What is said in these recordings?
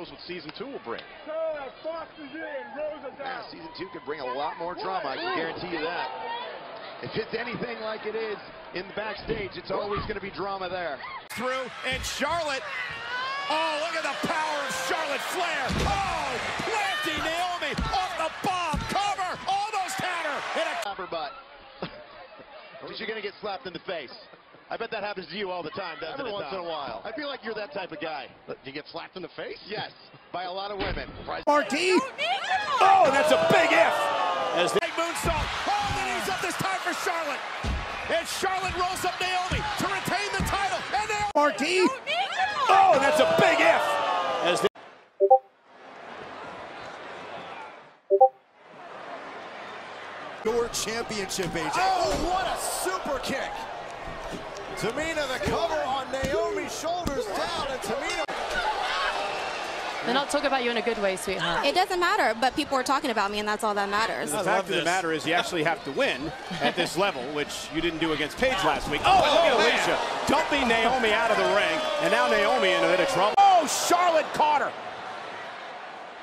knows what season two will bring. Charlotte boxes in, Rosa Yeah, season two could bring a lot more drama. I can guarantee you that. If it's anything like it is in the backstage, it's always going to be drama there. through, and Charlotte. Oh, look at the power of Charlotte Flair. Oh, planting Naomi off the bomb. Cover, almost had her. And a Slap her butt. Because you're going to get slapped in the face. I bet that happens to you all the time, doesn't Every it? once Tom? in a while. I feel like you're that type of guy. Do you get slapped in the face? Yes, by a lot of women. Marquis. Oh, that's a big if. As the big moonsault. Oh, the knees up this time for Charlotte. And Charlotte rolls up Naomi to retain the title. And Naomi. Marquis. Oh, that's a big if. As the Your championship, AJ. Oh, what a super kick. Tamina the cover on Naomi's shoulders down, and Tamina. They're not talking about you in a good way, sweetheart. It doesn't matter, but people are talking about me, and that's all that matters. The fact of the matter is you actually have to win at this level, which you didn't do against Paige last week. Oh, and look at oh, Alicia dumping Naomi out of the ring, and now Naomi in a bit of trouble. Oh, Charlotte caught her.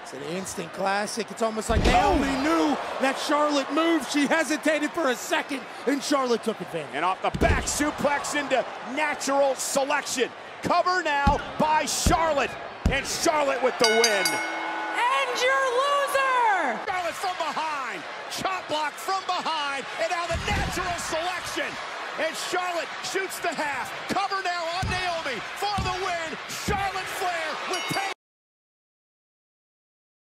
It's an instant classic. It's almost like oh. Naomi knew that Charlotte moved. She hesitated for a second, and Charlotte took advantage. And off the back suplex into natural selection. Cover now by Charlotte. And Charlotte with the win. And your loser! Charlotte from behind. Chop block from behind. And now the natural selection. And Charlotte shoots the half. Cover now